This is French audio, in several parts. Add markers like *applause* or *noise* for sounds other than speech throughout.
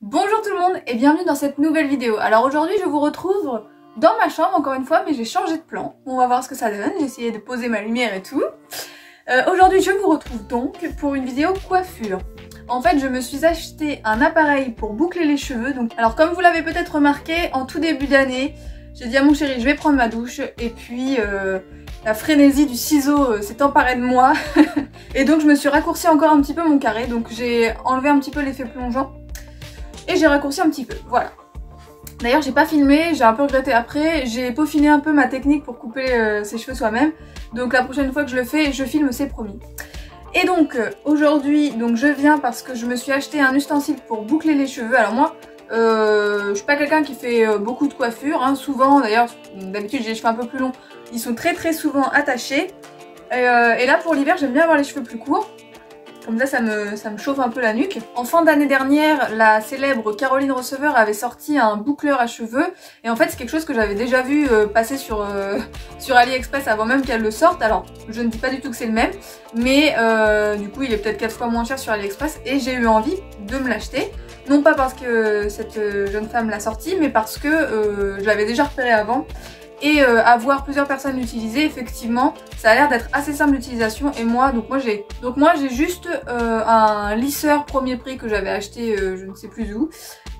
Bonjour tout le monde et bienvenue dans cette nouvelle vidéo. Alors aujourd'hui je vous retrouve dans ma chambre encore une fois mais j'ai changé de plan. On va voir ce que ça donne, j'ai essayé de poser ma lumière et tout. Euh, aujourd'hui je vous retrouve donc pour une vidéo coiffure. En fait je me suis acheté un appareil pour boucler les cheveux. Donc, alors comme vous l'avez peut-être remarqué en tout début d'année j'ai dit à mon chéri je vais prendre ma douche et puis euh, la frénésie du ciseau euh, s'est emparée de moi. *laughs* Et donc je me suis raccourci encore un petit peu mon carré. Donc j'ai enlevé un petit peu l'effet plongeant. Et j'ai raccourci un petit peu, voilà. D'ailleurs j'ai pas filmé, j'ai un peu regretté après, j'ai peaufiné un peu ma technique pour couper euh, ses cheveux soi-même. Donc la prochaine fois que je le fais, je filme, c'est promis. Et donc euh, aujourd'hui, donc je viens parce que je me suis acheté un ustensile pour boucler les cheveux. Alors moi, euh, je suis pas quelqu'un qui fait euh, beaucoup de coiffure, hein. souvent d'ailleurs, d'habitude j'ai les cheveux un peu plus longs, ils sont très très souvent attachés. Et, et là pour l'hiver j'aime bien avoir les cheveux plus courts. Comme ça, ça me, ça me chauffe un peu la nuque. En fin d'année dernière, la célèbre Caroline Receveur avait sorti un boucleur à cheveux. Et en fait, c'est quelque chose que j'avais déjà vu euh, passer sur, euh, *laughs* sur AliExpress avant même qu'elle le sorte. Alors, je ne dis pas du tout que c'est le même. Mais euh, du coup, il est peut-être 4 fois moins cher sur AliExpress. Et j'ai eu envie de me l'acheter. Non pas parce que cette jeune femme l'a sorti, mais parce que je l'avais déjà repéré avant. Et euh, avoir plusieurs personnes l'utiliser effectivement ça a l'air d'être assez simple d'utilisation. Et moi donc moi j'ai donc moi j'ai juste euh, un lisseur premier prix que j'avais acheté euh, je ne sais plus où.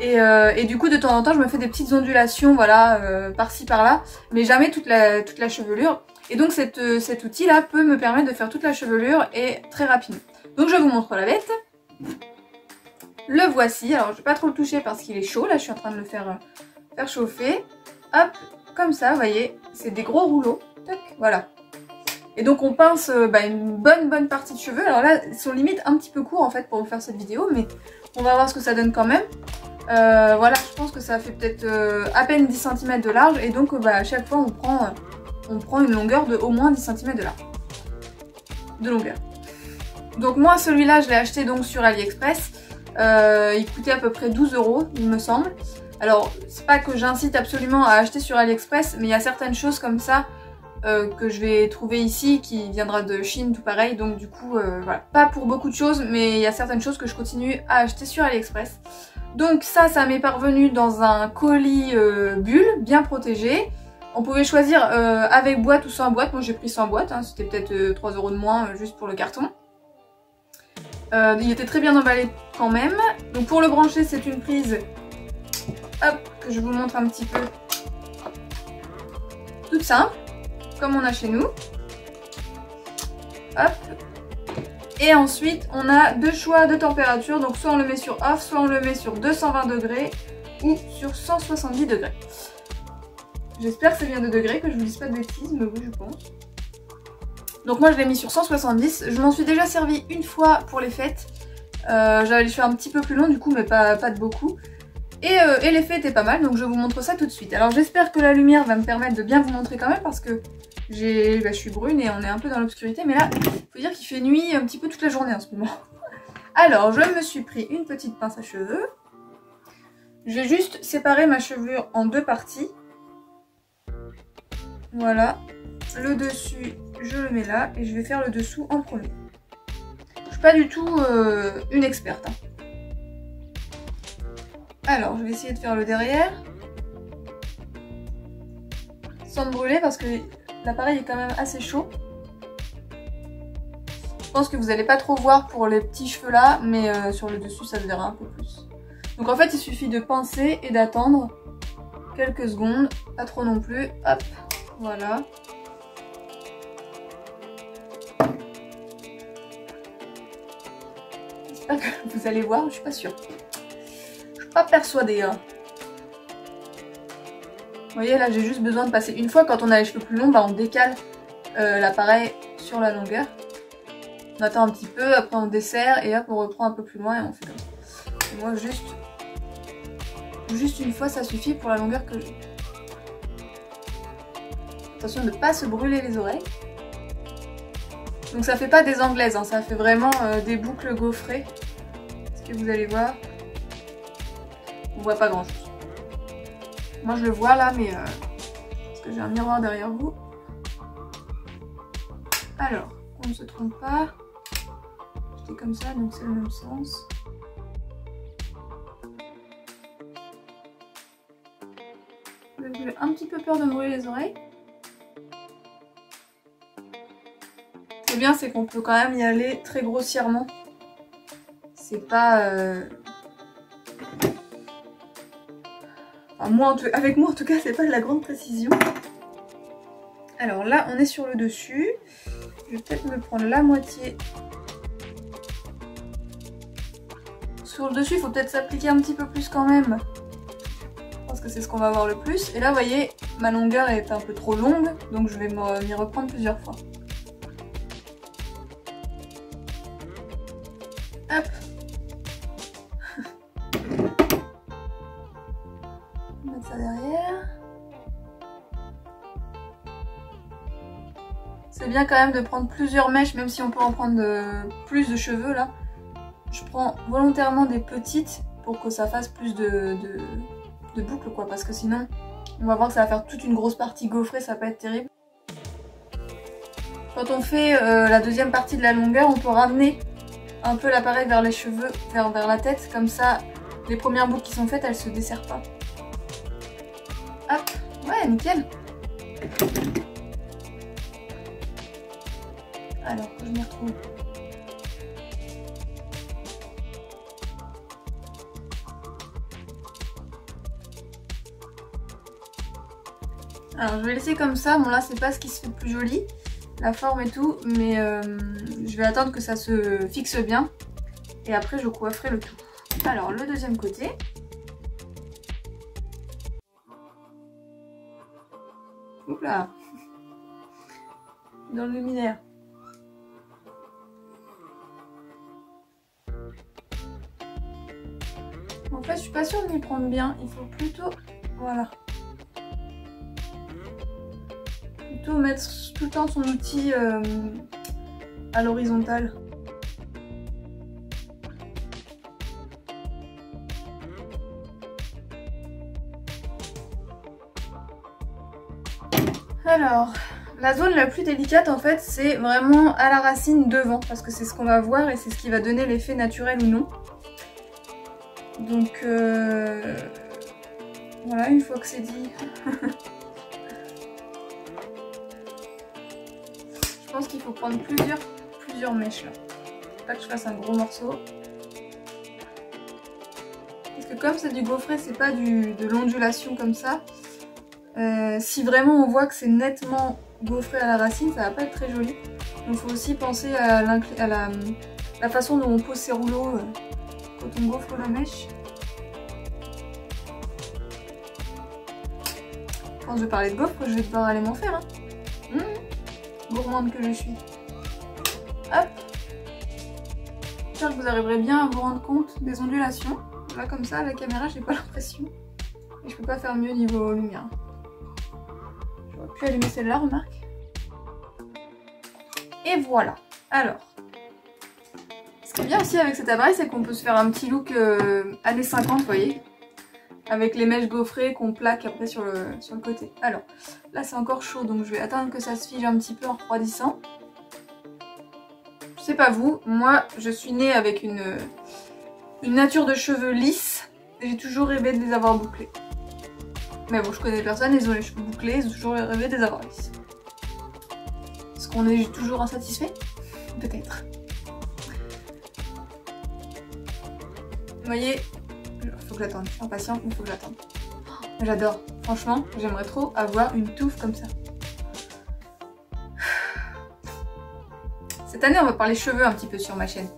Et, et, du coup de temps en temps je me fais des petites ondulations voilà par-ci par-là mais jamais toute la, toute la chevelure. Et donc cet outil là peut me permettre de faire toute la chevelure et très rapidement. Donc je vous montre la bête le voici alors je vais pas trop le toucher parce qu'il est chaud là je suis en train de le faire, faire chauffer hop comme ça, vous voyez, c'est des gros rouleaux, voilà. Et donc on pince euh, bah, une bonne bonne partie de cheveux, alors là ils sont limite un petit peu courts en fait pour vous faire cette vidéo, mais on va voir ce que ça donne quand même. Euh, voilà, je pense que ça fait peut-être euh, à peine 10 cm de large et donc bah, à chaque fois on prend, on prend une longueur de au moins 10 cm de large. De longueur. Donc moi celui-là je l'ai acheté donc sur AliExpress, il coûtait à peu près 12 euros il me semble. Alors, c'est pas que j'incite absolument à acheter sur AliExpress, mais il y a certaines choses comme ça euh, que je vais trouver ici qui viendra de Chine, tout pareil. Donc du coup, euh, voilà. Pas pour beaucoup de choses, mais il y a certaines choses que je continue à acheter sur AliExpress. Donc ça, ça m'est parvenu dans un colis euh, bulle, bien protégé. On pouvait choisir avec boîte ou sans boîte. Moi j'ai pris sans boîte, hein. c'était peut-être 3 euros de moins juste pour le carton. Il était très bien emballé quand même. Donc pour le brancher, c'est une prise que je vous montre un petit peu. Toute simple, comme on a chez nous. Hop. Et ensuite, on a deux choix de température. Donc soit on le met sur off, soit on le met sur 220 degrés ou sur 170 degrés. J'espère que c'est bien de degrés, que je vous dise pas de bêtises, mais oui, je pense. Donc moi je l'ai mis sur 170. Je m'en suis déjà servi une fois pour les fêtes. Euh, j'avais les cheveux un petit peu plus longs du coup, mais pas, pas de beaucoup. Euh, et, l'effet était pas mal, donc je vous montre ça tout de suite. Alors j'espère que la lumière va me permettre de bien vous montrer quand même parce que bah, je suis brune et on est un peu dans l'obscurité. Mais là, faut dire qu'il fait nuit un petit peu toute la journée en ce moment. *laughs* Alors, je me suis pris une petite pince à cheveux. J'ai juste séparé ma chevelure en deux parties. Voilà. Le dessus, je le mets là et je vais faire le dessous en premier. Je suis pas du tout euh, une experte. Hein. Alors, je vais essayer de faire le derrière. Sans me brûler parce que l'appareil est quand même assez chaud. Je pense que vous n'allez pas trop voir pour les petits cheveux là, mais euh, sur le dessus ça se verra un peu plus. Donc en fait il suffit de pincer et d'attendre quelques secondes, pas trop non plus. Hop, voilà. Vous allez voir, je suis pas sûre pas persuadée. Hein. Vous voyez là j'ai juste besoin de passer une fois quand on a les cheveux plus longs bah on décale euh, l'appareil sur la longueur. On attend un petit peu, après on dessert et hop on reprend un peu plus loin et on fait comme ça. Moi juste, juste une fois ça suffit pour la longueur que j'ai. Attention de ne pas se brûler les oreilles. Donc ça fait pas des anglaises, hein, ça fait vraiment euh, des boucles gaufrées. Que vous allez voir on voit pas grand chose. Moi je le vois là mais euh, parce que j'ai un miroir derrière vous. Alors, on ne se trompe pas. acheté comme ça, donc c'est le même sens. J'ai un petit peu peur de mourir les oreilles. Ce bien, c'est qu'on peut quand même y aller très grossièrement. C'est pas... Euh... avec moi, en tout cas, c'est pas de la grande précision. Alors là, on est sur le dessus. Je vais peut-être me prendre la moitié. Sur le dessus, il faut peut-être s'appliquer un petit peu plus quand même. Parce que c'est ce qu'on va voir le plus. Et là, vous voyez, ma longueur est un peu trop longue. Donc je vais m'y reprendre plusieurs fois. Hop bien quand même de prendre plusieurs mèches, même si on peut en prendre plus de cheveux là. Je prends volontairement des petites pour que ça fasse plus de, boucles quoi, parce que sinon on va voir que ça va faire toute une grosse partie gaufrée, ça va pas être terrible. Quand on fait euh, la deuxième partie de la longueur, on peut ramener un peu l'appareil vers les cheveux, vers, vers la tête, comme ça les premières boucles qui sont faites, elles se desserrent pas. Hop, ouais, nickel. Alors je retrouve. Alors je vais laisser comme ça, bon là c'est pas ce qui se fait le plus joli, la forme et tout, mais euh, je vais attendre que ça se fixe bien et après je coifferai le tout. Alors le deuxième côté. Oups là Dans le luminaire. Pas sûre de m'y prendre bien. Il faut plutôt... Voilà. Plutôt mettre tout le temps son outil euh, à l'horizontale. Alors, la zone la plus délicate en fait, c'est vraiment à la racine devant, parce que c'est ce qu'on va voir et c'est ce qui va donner l'effet naturel ou non. Donc euh, voilà, une fois que c'est dit. je pense qu'il faut prendre plusieurs, plusieurs mèches là. Pas que je fasse un gros morceau. Parce que comme c'est du gaufret, c'est pas du, de l'ondulation comme ça. Euh, si vraiment on voit que c'est nettement gaufré à la racine, ça va pas être très joli. Donc il faut aussi penser à, la, la, façon dont on pose ses rouleaux. Euh, quand on gaufre la mèche. Quand je parlais de gaufre, je vais devoir aller m'en faire. Hein. Mmh. Gourmande que je suis. Hop J'espère que vous arriverez bien à vous rendre compte des ondulations. Là comme ça, à la caméra, j'ai pas *laughs* l'impression. Et je peux pas faire mieux niveau lumière. J'aurais pu allumer celle-là, remarque. Et voilà. Alors, ce qui est bien aussi avec cet appareil, c'est qu'on peut se faire un petit look euh, années 50, vous voyez Avec les mèches gaufrées qu'on plaque après sur le, sur le côté. Alors, là c'est encore chaud, donc je vais attendre que ça se fige un petit peu en refroidissant. Je sais pas vous, moi je suis née avec une, une nature de cheveux lisses. Et j'ai toujours rêvé de les avoir bouclés. Mais bon, je connais personne, ils ont les cheveux bouclés, ils ont toujours rêvé de les avoir lisses. Est-ce qu'on est toujours insatisfait? Peut-être. Vous voyez, faut que j'attende. Impatiente, mais il faut que j'attende. Oh, j'adore. Franchement, j'aimerais trop avoir une touffe comme ça. *sighs* Cette année, on va parler cheveux un petit peu sur ma chaîne.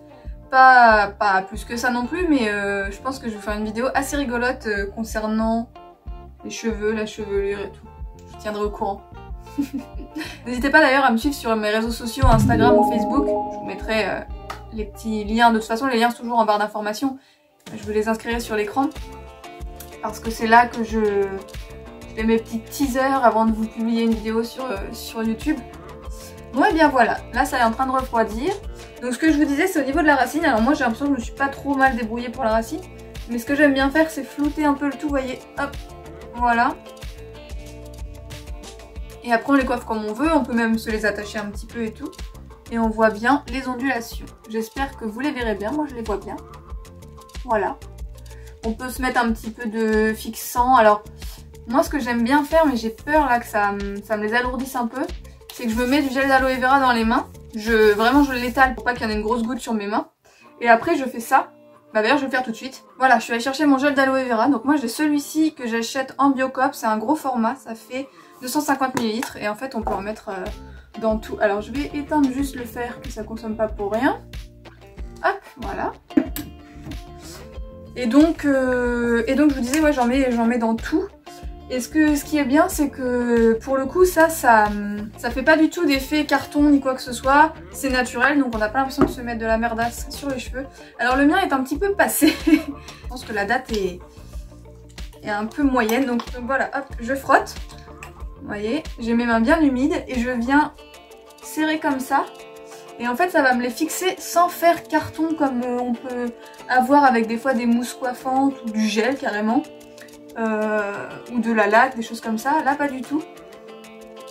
Pas, pas plus que ça non plus, mais euh, je pense que je vais faire une vidéo assez rigolote euh, concernant les cheveux, la chevelure et tout. Je tiendrai au courant. *laughs* N'hésitez pas d'ailleurs à me suivre sur mes réseaux sociaux, Instagram ou Facebook. Je vous mettrai euh, les petits liens. De toute façon, les liens sont toujours en barre d'informations. Je vous les inscrirai sur l'écran parce que c'est là que je, fais mes petits teasers avant de vous publier une vidéo sur, euh, YouTube. Bon et bien voilà, là ça est en train de refroidir. Donc ce que je vous disais c'est au niveau de la racine. Alors moi j'ai l'impression que je me suis pas trop mal débrouillée pour la racine. Mais ce que j'aime bien faire c'est flouter un peu le tout, voyez, hop, voilà. Et après on les coiffe comme on veut, on peut même se les attacher un petit peu et tout. et on voit bien les ondulations. J'espère que vous les verrez bien, moi je les vois bien. Voilà. On peut se mettre un petit peu de fixant. Alors, moi ce que j'aime bien faire, mais j'ai peur là que ça, ça me les alourdisse un peu, c'est que je me mets du gel d'aloe vera dans les mains. Je, vraiment, je l'étale pour pas qu'il y en ait une grosse goutte sur mes mains. Et après, je fais ça. Bah d'ailleurs, je vais le faire tout de suite. Voilà, je suis allée chercher mon gel d'aloe vera. Donc moi, j'ai celui-ci que j'achète en Biocop. C'est un gros format, ça fait 250 ml. Et en fait, on peut en mettre euh, dans tout. Alors, je vais éteindre juste le fer, que ça consomme pas pour rien. Hop, voilà. Et donc, euh, et donc je vous disais, ouais, j'en mets, dans tout. Et ce, que, ce qui est bien, c'est que pour le coup, ça, ça, ça fait pas du tout d'effet carton ni quoi que ce soit. C'est naturel, donc on n'a pas l'impression de se mettre de la merdasse sur les cheveux. Alors le mien est un petit peu passé. *laughs* je pense que la date est, est un peu moyenne. Donc, voilà, hop, je frotte. Vous voyez, j'ai mes mains bien humides et je viens serrer comme ça. Et en fait, ça va me les fixer sans faire carton comme on peut avoir avec des fois des mousses coiffantes ou du gel carrément. Euh, ou de la laque, des choses comme ça. Là, pas du tout.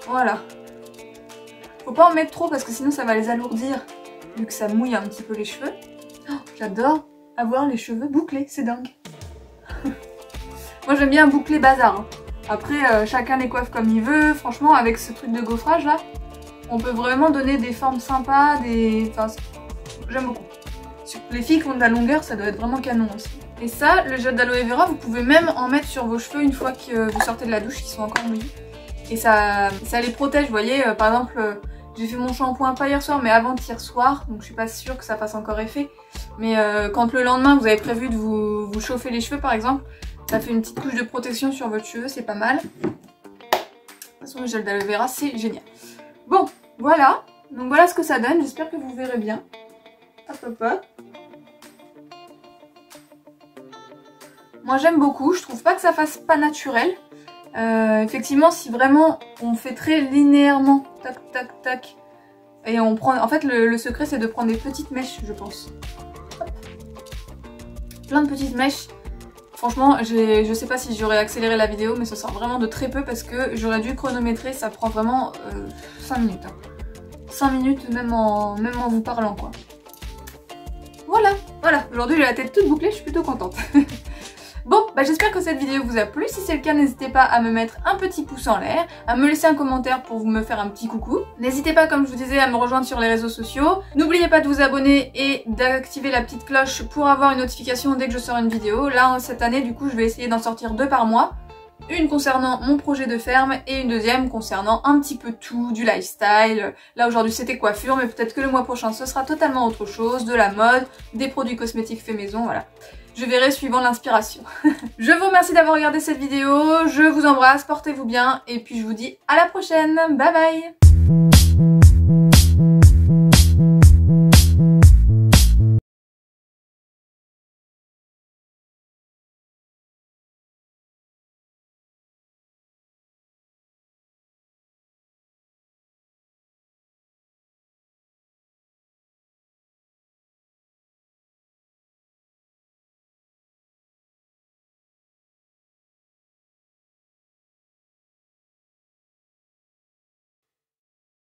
Voilà. Faut pas en mettre trop parce que sinon ça va les alourdir vu que ça mouille un petit peu les cheveux. Oh, j'adore avoir les cheveux bouclés, c'est dingue. *laughs* Moi j'aime bien boucler bazar. Hein. Après, euh, chacun les coiffe comme il veut. Franchement, avec ce truc de gaufrage là, on peut vraiment donner des formes sympas, des... Enfin, j'aime beaucoup. Les filles qui ont de la longueur, ça doit être vraiment canon aussi. Et ça, le gel d'aloe vera, vous pouvez même en mettre sur vos cheveux une fois que vous sortez de la douche, qui sont encore mouillés. Et ça, ça les protège, vous voyez. Euh, par exemple, euh, j'ai fait mon shampoing pas hier soir, mais avant-hier soir, donc je suis pas sûre que ça fasse encore effet. Mais euh, quand le lendemain, vous avez prévu de vous, vous chauffer les cheveux, par exemple, ça fait une petite couche de protection sur votre cheveu, c'est pas mal. De toute façon, le gel d'aloe vera, c'est génial. Bon, voilà. Donc voilà ce que ça donne, j'espère que vous verrez bien. Hop hop hop. Moi j'aime beaucoup, je trouve pas que ça fasse pas naturel. Euh, effectivement, si vraiment on fait très linéairement, tac tac tac, et on prend... En fait, le, secret c'est de prendre des petites mèches, je pense. Plein de petites mèches. Franchement, je sais pas si j'aurais accéléré la vidéo, mais ça sort vraiment de très peu parce que j'aurais dû chronométrer, ça prend vraiment 5 euh, minutes. 5 hein. minutes même en, même en vous parlant quoi. Voilà, voilà, aujourd'hui j'ai la tête toute bouclée, je suis plutôt contente. *laughs* Bon, bah j'espère que cette vidéo vous a plu. Si c'est le cas, n'hésitez pas à me mettre un petit pouce en l'air, à me laisser un commentaire pour me faire un petit coucou. N'hésitez pas, comme je vous disais, à me rejoindre sur les réseaux sociaux. N'oubliez pas de vous abonner et d'activer la petite cloche pour avoir une notification dès que je sors une vidéo. Là, cette année, du coup, je vais essayer d'en sortir deux par mois. Une concernant mon projet de ferme et une deuxième concernant un petit peu tout, du lifestyle. Là aujourd'hui c'était coiffure mais peut-être que le mois prochain ce sera totalement autre chose, de la mode, des produits cosmétiques faits maison, voilà je verrai suivant l'inspiration. *laughs* je vous remercie d'avoir regardé cette vidéo, je vous embrasse, portez-vous bien, et puis je vous dis à la prochaine, bye bye